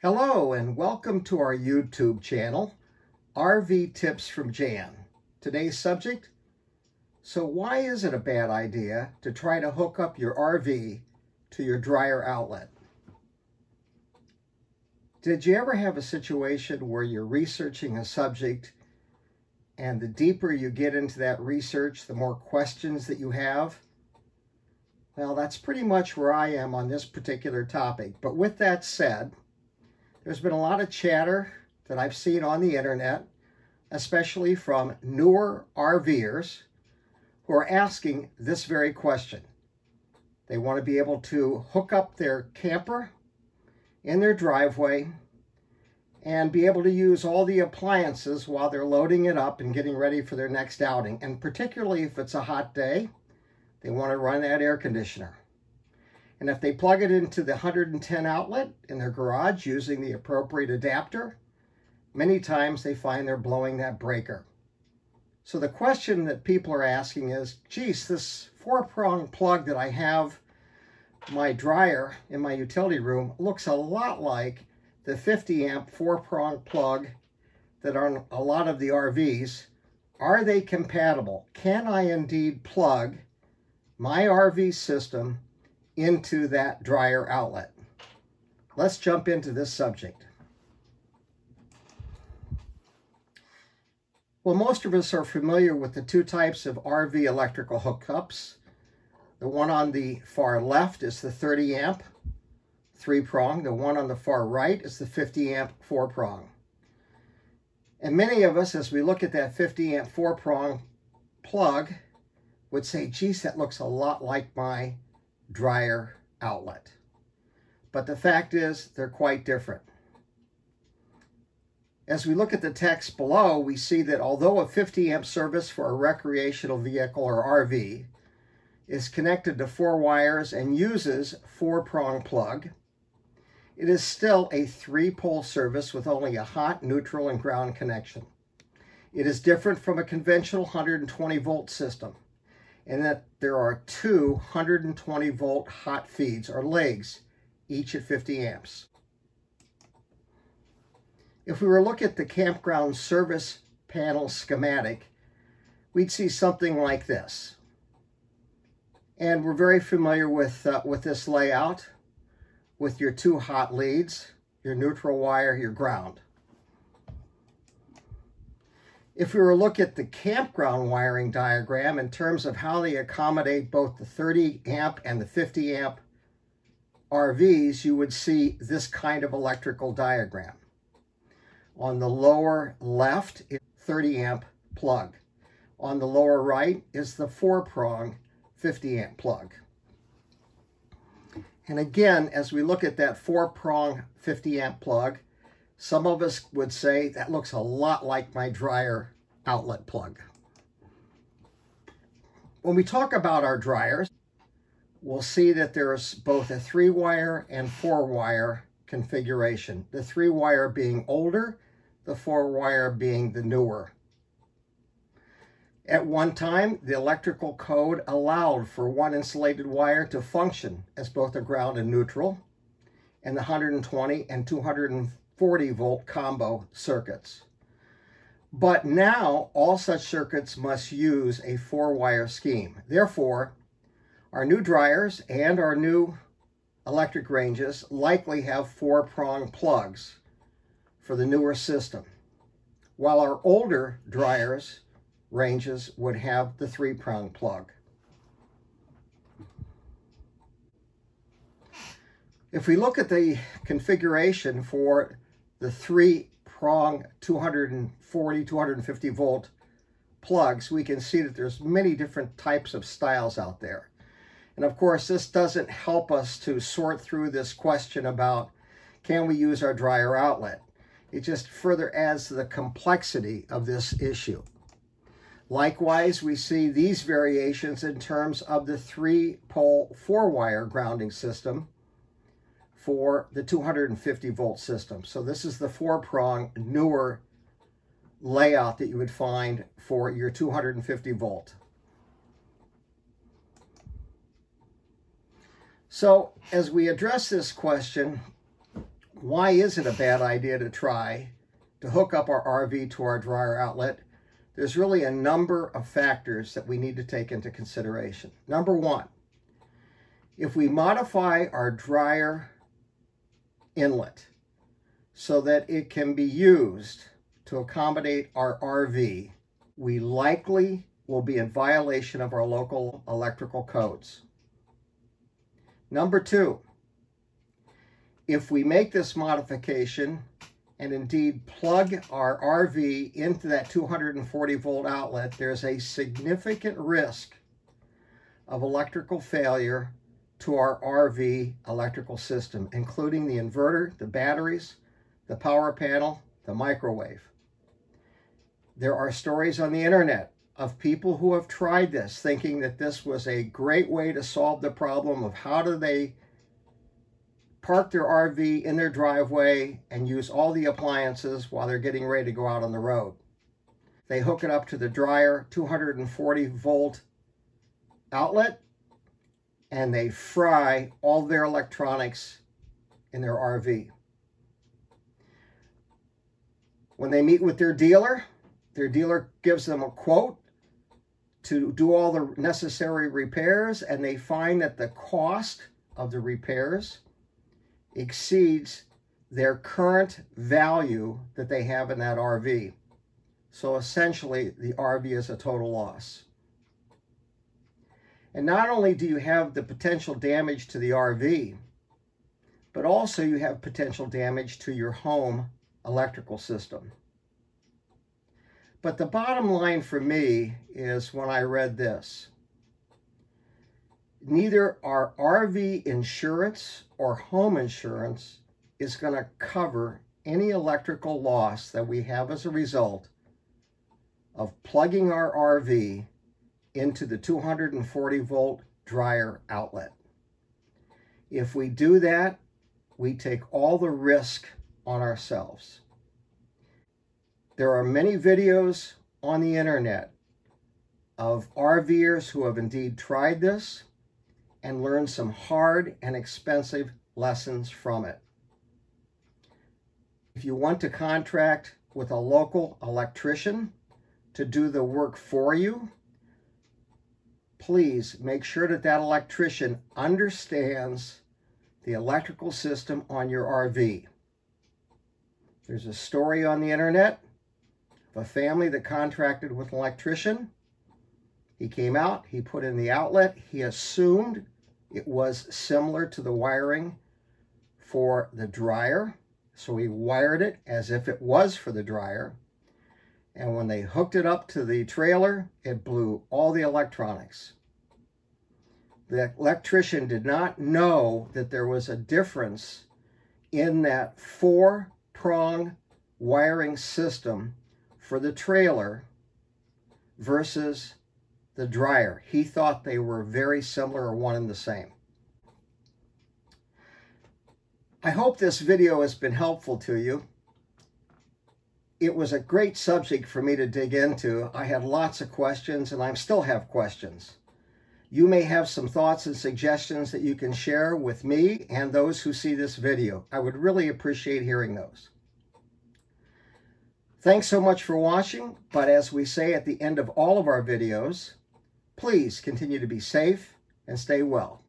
Hello and welcome to our YouTube channel, RV Tips from Jan. Today's subject, so why is it a bad idea to try to hook up your RV to your dryer outlet? Did you ever have a situation where you're researching a subject and the deeper you get into that research, the more questions that you have? Well, that's pretty much where I am on this particular topic. But with that said, there's been a lot of chatter that I've seen on the internet, especially from newer RVers who are asking this very question. They want to be able to hook up their camper in their driveway and be able to use all the appliances while they're loading it up and getting ready for their next outing. And particularly if it's a hot day, they want to run that air conditioner. And if they plug it into the 110 outlet in their garage using the appropriate adapter, many times they find they're blowing that breaker. So the question that people are asking is, geez, this four-prong plug that I have my dryer in my utility room looks a lot like the 50 amp four-prong plug that are on a lot of the RVs. Are they compatible? Can I indeed plug my RV system into that dryer outlet. Let's jump into this subject. Well, most of us are familiar with the two types of RV electrical hookups. The one on the far left is the 30 amp three prong. The one on the far right is the 50 amp four prong. And many of us, as we look at that 50 amp four prong plug, would say, geez, that looks a lot like my dryer outlet. But the fact is, they're quite different. As we look at the text below, we see that although a 50 amp service for a recreational vehicle or RV is connected to four wires and uses four prong plug, it is still a three pole service with only a hot, neutral, and ground connection. It is different from a conventional 120 volt system and that there are two 120 volt hot feeds or legs, each at 50 amps. If we were to look at the campground service panel schematic, we'd see something like this. And we're very familiar with, uh, with this layout with your two hot leads, your neutral wire, your ground. If we were to look at the campground wiring diagram in terms of how they accommodate both the 30 amp and the 50 amp RVs, you would see this kind of electrical diagram. On the lower left is 30 amp plug. On the lower right is the four prong 50 amp plug. And again, as we look at that four prong 50 amp plug, some of us would say that looks a lot like my dryer outlet plug. When we talk about our dryers, we'll see that there's both a three-wire and four-wire configuration. The three-wire being older, the four-wire being the newer. At one time, the electrical code allowed for one insulated wire to function as both a ground and neutral, and the 120 and 240 volt combo circuits. But now all such circuits must use a four-wire scheme. Therefore, our new dryers and our new electric ranges likely have four-prong plugs for the newer system, while our older dryers ranges would have the three-prong plug. If we look at the configuration for the three prong 240, 250 volt plugs, we can see that there's many different types of styles out there. And of course, this doesn't help us to sort through this question about can we use our dryer outlet? It just further adds to the complexity of this issue. Likewise, we see these variations in terms of the three-pole four-wire grounding system for the 250 volt system. So this is the four prong newer layout that you would find for your 250 volt. So as we address this question, why is it a bad idea to try to hook up our RV to our dryer outlet? There's really a number of factors that we need to take into consideration. Number one, if we modify our dryer inlet so that it can be used to accommodate our RV, we likely will be in violation of our local electrical codes. Number two, if we make this modification and indeed plug our RV into that 240 volt outlet, there's a significant risk of electrical failure to our RV electrical system, including the inverter, the batteries, the power panel, the microwave. There are stories on the internet of people who have tried this, thinking that this was a great way to solve the problem of how do they park their RV in their driveway and use all the appliances while they're getting ready to go out on the road. They hook it up to the dryer 240 volt outlet and they fry all their electronics in their RV. When they meet with their dealer, their dealer gives them a quote to do all the necessary repairs and they find that the cost of the repairs exceeds their current value that they have in that RV. So essentially, the RV is a total loss. And not only do you have the potential damage to the RV, but also you have potential damage to your home electrical system. But the bottom line for me is when I read this neither our RV insurance or home insurance is going to cover any electrical loss that we have as a result of plugging our RV into the 240 volt dryer outlet. If we do that, we take all the risk on ourselves. There are many videos on the internet of RVers who have indeed tried this and learned some hard and expensive lessons from it. If you want to contract with a local electrician to do the work for you, please make sure that that electrician understands the electrical system on your RV. There's a story on the internet of a family that contracted with an electrician. He came out, he put in the outlet, he assumed it was similar to the wiring for the dryer. So he wired it as if it was for the dryer. And when they hooked it up to the trailer, it blew all the electronics. The electrician did not know that there was a difference in that four-prong wiring system for the trailer versus the dryer. He thought they were very similar or one and the same. I hope this video has been helpful to you. It was a great subject for me to dig into. I had lots of questions and I still have questions. You may have some thoughts and suggestions that you can share with me and those who see this video. I would really appreciate hearing those. Thanks so much for watching, but as we say at the end of all of our videos, please continue to be safe and stay well.